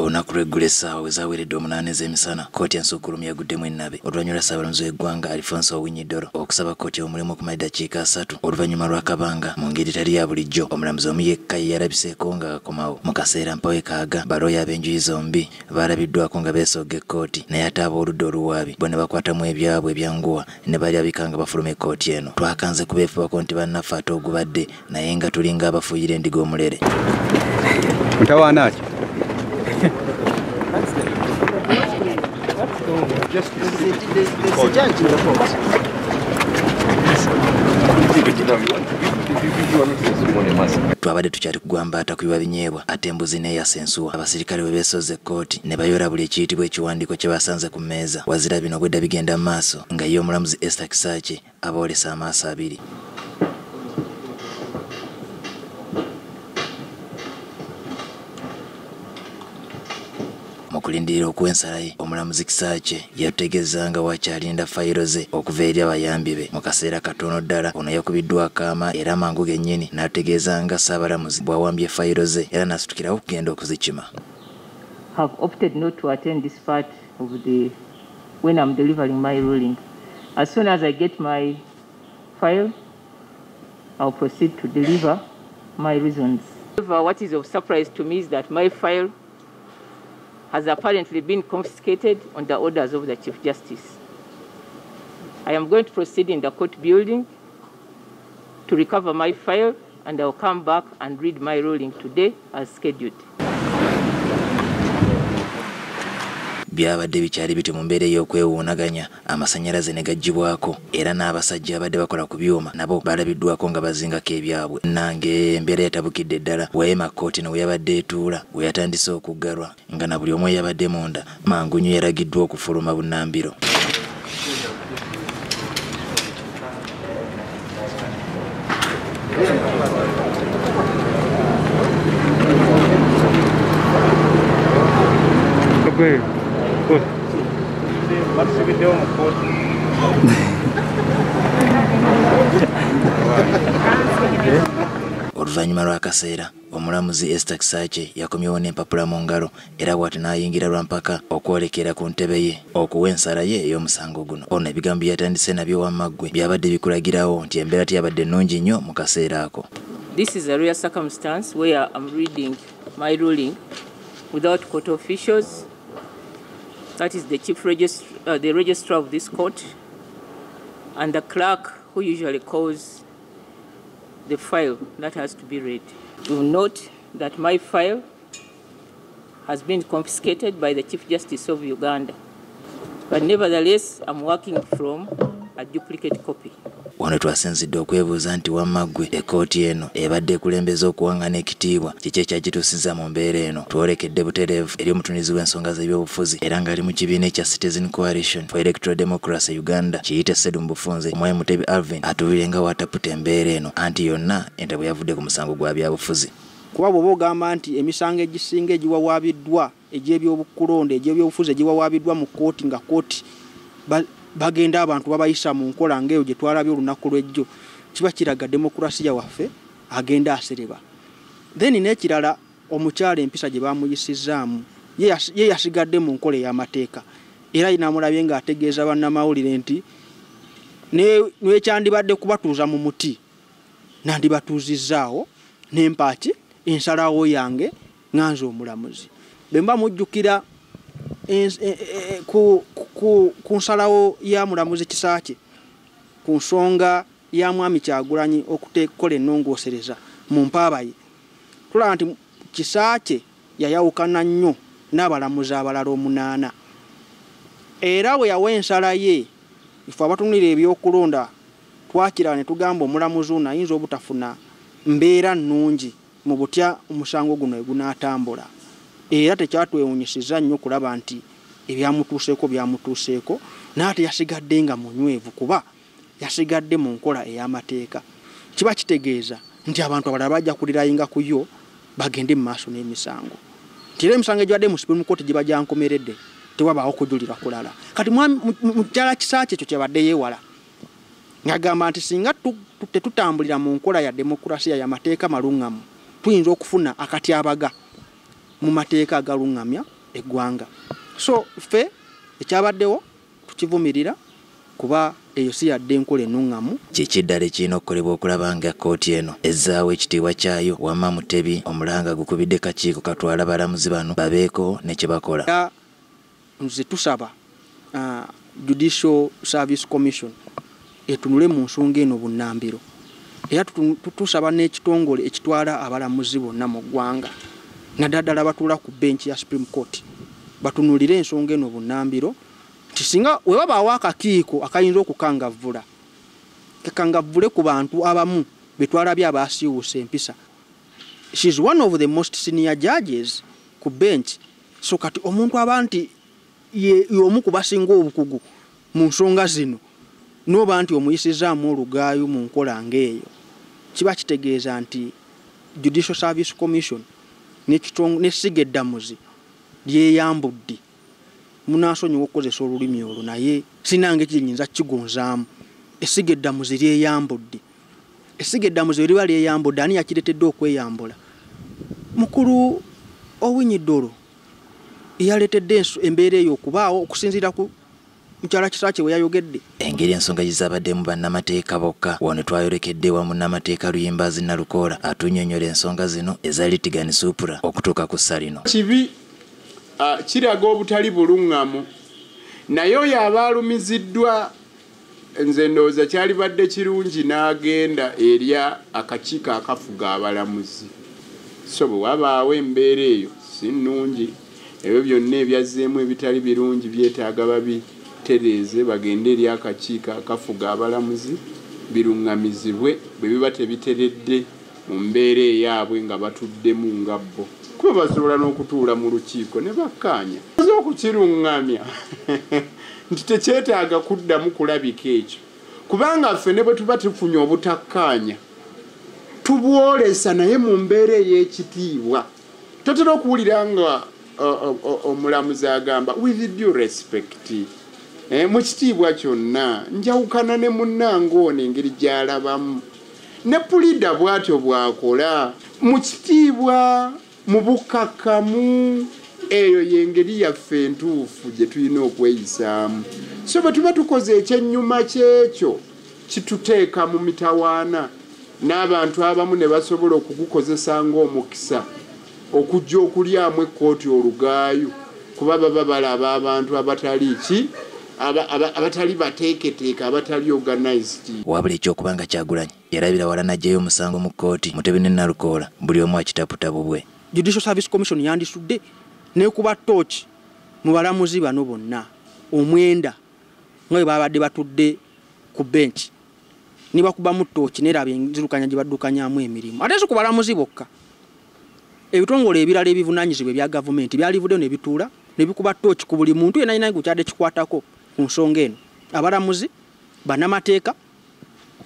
olunaku lweggula essaawa we zaaweeredde omunaana ez'emisana kooti ensuukulumu yaguddemu ennabe. Oluvannyuma lwa saabalamuzi w'eggwanga alfonso owinyidoro okusaba kooti omulimu okumala eddakiika asatu. Oluvannyuma lw'akabanga mu ngeri tali ya bulijjo omulamuzi omu yekka ye yalabiseeko nga kakomawo mu kaseera mpawe kaaga balooya ab'enjuyi zombi baalabiddwako nga beesooga ekkooti naye ate ab'oludda oluwaabi. Bo ne bakwatamu ebyabwe ebyanguwa ne balyabika nga bafuluma ekkooti eno. Twakanze kubeefubako nti bannaffe ate ogubadde naye nga tulinga abafuuyira endiga omulere. Mtawaana ki twabadde tukyali kugwambaata ku biba binyeebwa ate embuzi neeyasensuwa abasirikale bwe beesoza ekkooti ne bayola buli ekiyitibwa ekiwandiiko kye basanze ku mmeeza. Wazira bino bwedda bigenda mu maaso nga ye omulamuzi esther kisakye aboolesa amaaso abiri mu kulindirira okw'ensala ye omulamuzi kisakye yatutegeeza nga wakyalinda fayiro ze okuva eri abayambi be mu kaseera katono ddala ono yakubiddwa akaama era mangu gennyini n'ategeeza nga saabalamuzi bw'awambye fayiro ze era n'asitukirawo okugenda okuzikima have opted not to attend this part of the when I'm delivering my ruling. As soon as I get my file, I'll proceed to deliver my reasons. What is of surprise to me is that my file has apparently been confiscated on the orders of the Chief Justice. I am going to proceed in the court building to recover my file and I'll come back and read my ruling today as scheduled. Byabadde bikyali biti mu mbeera ey'okwewuunaganya amasannyalaze ne gaggyibwako. Era n'abasajja abadde bakola ku byuma nabo balabiddwako nga bazingako ebyabwe. Nange embeera yatabukidde ddala wayema kkooti ne we yabadde etuula we yatandise okuggalwa nga na buli omu eyabadde munda mangu nnyo yalagiddwa okufuluma bunnambiro Ogwe, kooti. oluvannyuma lw'akaseera omulamuzi esther kisakye yakomyewo n'empapula mu ngalo era bw'ati n'ayingira lwa mpaka okwolekera ku ntebe ye okuwa ensala ye ey'omusango guno ono ebigambo bye yatandise nabyo wamaggwe byabadde bikulagirawo nti embeera teyabadde nnungi nnyo mu kaseera ako This is a rare circumstance where I'm reading my ruling without court officials. That is the chief registrar, uh, the registrar of this court, and the clerk who usually calls the file that has to be read. You note that my file has been confiscated by the Chief Justice of Uganda. But nevertheless, I'm working from a duplicate copy. wano twasinzidde okwebuuza nti wamma ggwe ekkooti eno ebadde ekulembeza okuwaŋŋana ekitiibwa kiki ekyagituusizza mu mbeera eno? Twolekedde butereevu eri omutunizi w'ensonga z'ebyobufuzi era ng'ali mu kibiina ekya citizen coalition for electoral democracy uganda kiyite sedu mu bufunze omwami mutebi alvin atuubire nga wataputa embeera eno. Anti yonna entabwe yavudde ku musango gwa byabufuzi. Kuba bw'oba ogamba nti emisango egisinga egiwawaabiddwa egy'ebyobukulonda egy'ebyobufuzi egiwawaabiddwa mu kkooti nga kkooti bagenda abantu babayisa mu nkola ngaeyo gye twalabye olunaku lw'ejjo kiba kiraga demokurasiya waffe agenda asereba. Then n'ekirala omukyala empisa gye bamuyisizaamu ye yas- ye yasigadde mu nkola ey'amateeka. Era namulabye ng'ategeeza bannamawulire nti ne- nekyandibadde kubatuuza mu muti nandibatuuzizzaawo nempaaki ensalawo yange nganze omulamuzi. Bwe mba mujjukira e- e- e- ku- ku- nsalawo ya mulamuzi kisaakye ku nsonga ya mwami kyagulanyi okutekola ennongoosereza mu mpaaba ye. Tulaba nti kisaakye yayawukana nnyo n'abalamuzi abalala omunaana. Era bwe yawa ensala ye ife abatunulira ebyokulonda twakira ne tugamba omulamuzi ono ayinza obutafuna mbeera nnungi mu butya omusango guno egunaatambula era tekyatwewunyisiza nnyo kulaba nti ebyamutuuseeko byamutuuseeko naate yasigadde nga munywevu kuba yasigadde mu nkola ey'amateeka. Kiba kitegeeza nti abantu abalala bajja kulirayinga ku yo bagende mu maaso n'emisango. Nti era emisango egibadde mu supreme court giba gyankomeredde tewabaawo kujulira kulala. Kati mukyala kisaaki ekyo kyabadde yeewala ngagamba nti singa tu- tu- tetutambulira mu nkola ya demokurasiya yamateeka maluŋŋamu tuyinza okufuna akatyabaga mu mateeka agaluŋŋamya eggwanga so ffe ekyabaddewo tukivumirira kuba eyo si yadde enkola ennuŋŋamu kiki ddala ekirina okukolebwa okulaba nga kkooti eno ezzaawo ekitiibwa kyayo wamma mutebi omulanga gukubidde kakiiko katwala balamuzi bano babeeko ne kye bakola. Nze tusaba uh, judicial service commission etunule mu nsonga eno bunnambiro. Era tusaba n'ekitongole ekitwala abalamuzi bonna mu ggwanga. Naddala ddala batuula ku benchi ya supreme court batunulire ensonga eno bunnambiro nti singa wewabaawo akakiiko akayinza okukangavvula kakangavvule ku bantu abamu betwalabye abasiiwuusa empisa. Shes one of the most senior judges ku bench. So kati omuntu aba nti y'omu ku basinga obukugu mu nsonga zino noba nti omuyisizaamu olugaayo mu nkola ng'eyo kiba kitegeeza nti judicial service commission n'essiga eddamuzi lyeyambudde. Munaasonyiwa okukozesa olulimi olwo naye sinange kinyinza kigonzaamu. Essiga eddamuzi lyeyambudde. Essiga eddamuzi eriba lyeyambudde ani yakiretedde okweyambula? Mukulu owinyiddolo eyaletedde embeera eyo okubaawo okusinziira ku mukyala kisakye we yayogedde. Engeri ensonga gye zabaddemu bannamateeka bokka. Wano twayolekedde wa munnamateeka luyimbazi nalukoola atunnyonnyola ensonga zino eza litigani supura okutuuka ku ssa lino kibi kiraga obutali buluŋŋamu. Naye oyo aba alumiziddwa nze ndowooza kyalibadde kirungi n'agenda erya akakiiko akafuga abalamuzi. So bwe wabaawo embeera eyo si nnungi. Ebyo byonna ebyazzeemu ebitali birungi byetaaga babitereeze bagende eri akakiiko akafuga abalamuzi biruŋŋamizibwe bwe biba tebiteredde mu mbeera eyaabwe nga batuddemu nga bo kuba basobola n'okutuula mu lukiiko ne bakkaanya. Oza okukiruŋŋamya nti tekyetaaga kuddamu kulabika ekyo. Kubanga ffe ne bwe tuba tufunye obutakkaanya tubwolesa naye mu mbeera ey'ekitiibwa. Totera okuwulira nga omulamuzi agamba with due respect Eh, mu kitiibwa kyonna njawukana ne munnange ono engeri gy'alabamu. Ne pulida bw'atyo bw'akola mu kitiibwa mu bukkakkamu eyo y'engeri yaffe entuufu gye tulina okweyisaamu. So bwe tuba tukoze ekyennyuma kyekyo kituteeka mu mitawaana. N'abantu abamu ne basobola okugukozesa ng'omukisa okujja okulyamu ekkooti olugaayo kuba baba balaba abantu abatali ki? Aba- aba- abatali bateeketeeke abatali organized. Wabula ekyokuba nga kyagulanyi yarabira wala n'aggyayo omusango mu kkooti mutebi ne nalukoola buli omu akitaputabu bwe judicial service commission yandisudde nekuba tooki mu balamuzi bano bonna. Omwenda nga bwe babadde batudde ku benchi nibakubamu tooki neraba enzirukanya gye baddukanyamu emirimu. Ate si ku balamuzi bokka. Ebitongole ebirala ebivunanyizibwa ebya gavumenti byalivuddeyo ne bituula ne bikuba tooki ku buli muntu yenna yina gukyadde kikwatako ku nsonga eno. Abalamuzi bannamateeka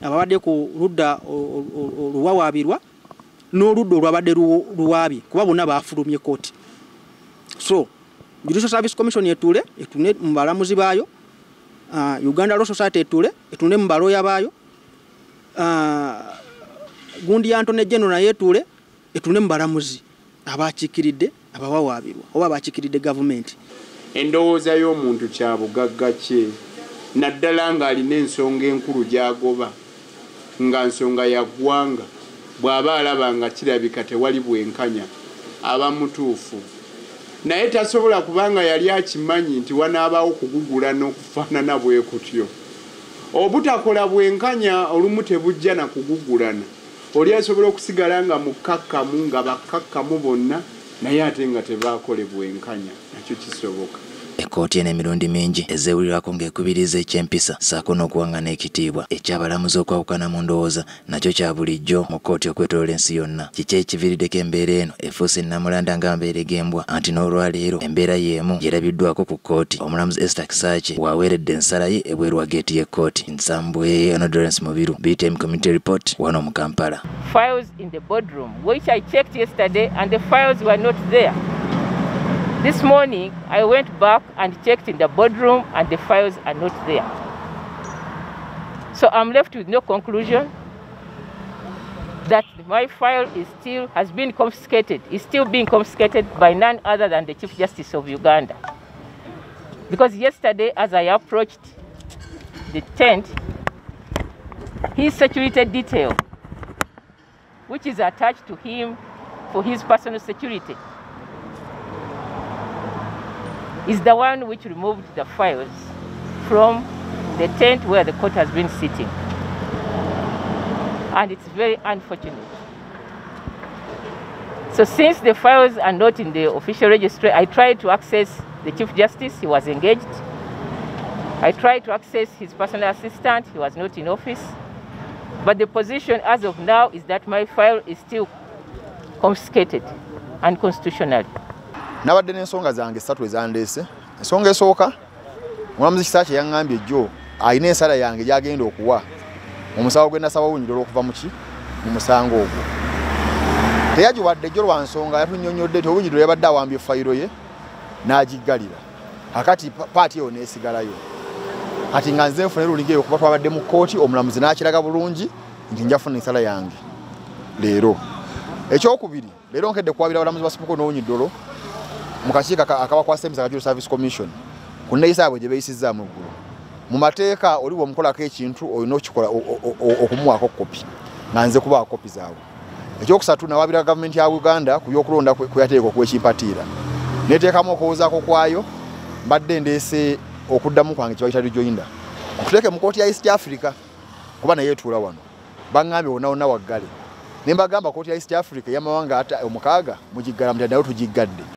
ababadde ku ludda oluwawaabirwa n'oludda olwabadde lu- luwaabye kuba bonna bafulumye kooti so judicial service commission etuule etune mu balamuzi baayo uh, uganda law society etuule etune mu balooya baayo uh, gundi yantone general naye etuule etune mu balamuzi abakiikiridde abawawaabirwa oba abakiikiridde gavumenti. Endowooza y'omuntu kya bugagga kye naddala ng'alina ensonga enkulu gy'agoba nga nsonga ya ggwanga bw'aba alaba nga kirabika tewali bwenkanya aba mutuufu. Naye tasobola kubanga yali akimanyi nti wanaabaawo kugugula n'okufaanana bwe kutyo. Obutakola bwenkanya olumu tebujja na kugugulana. Oli asobola okusigala nga mukkakkamu nga bakkakkamu bonna naye ate nga tebaakole bwenkanya nakyo kisoboka ekkooti eno emirundi mingi ezeewulirwako ng'ekubiriza ekyempisa ssaako n'okuwaŋŋana ekitiibwa ekyabalamuzi okwawukana mu ndowooza nakyo kya bulijjo mu kkooti okwetoloola ensi yonna. Kiki ekiviiriddeko embeera eno? Efuuse nnamulanda nga mbeera egembwa anti n'olwaleero embeera y'emu gyerabiddwako ku kkooti. Omulamuzi esther kisakye bw'aweeredde ensala ye ebweru wa geeti y'ekkooti. Nsambwe onodorance mubiru btm community report wano mu kampala. Files in the boardroom, which I checked yesterday, and the files were not there. This morning, I went back and checked in the boardroom, and the files are not there. So I'm left with no conclusion. that my file is still has been confiscated, is still being confiscated by none other than the Chief Justice of Uganda. Because yesterday, as I approached the tent, his security detail, which is attached to him for his personal security, is the one which removed the files from the tent where the court has been sitting. And it's very unfortunate. So since the files are not in the official registry, I tried to access the Chief Justice, he was engaged. I tried to access his personal assistant, he was not in office. But the position as of now is that my file is still confiscated unconstitutionally. Nabadde n'ensonga zange ssatu ezandeese ensonga esooka omulamuzi kisa kye yaŋŋambye jjo alina ensala yange gyagenda okuwa. Omusawo gwe nasaba wunyirira okuva muki mu musango ogwo. Teyagiwadde jjo lwa nsonga yatunyonyodde ti owunyiriro yabadde awambye fayiro ye n'agiggalira. Akati paati eyo neesigalayo kati nga nze nfune lulinga eyo kuba twabadde mu kooti omulamuzi n'akiraga bulungi nti njafuna ensala yange leero. Ekyokubiri leero nkedde kuwabira abalamuzi ba sipoko n'owunyiddolo mu kakiiko aka- akabakwasa emisa kajulu service commission ku nneeyisa yaabwe gye beeyisizaamu eggulu mu mateeka oli bw'omukolako ekintu olina okikola okumuwaako kopi nga nze kubawa kopi zaabwe. Ekyokusatu nawabira gavumenti ya uganda ku byokulonda kwe kwe yateeka okwekimpatiira neteekamu okuwozaako kwayo mbadde ndeese okuddamu kwange kibayita rejoinda okuteeke mu kooti ya east africa kuba naye etuula wano. Baŋŋambye wonna wonna waggale. Ne mbagamba kooti ya east africa ey'amawanga omukaaga mugiggala mutya nayo tugiggadde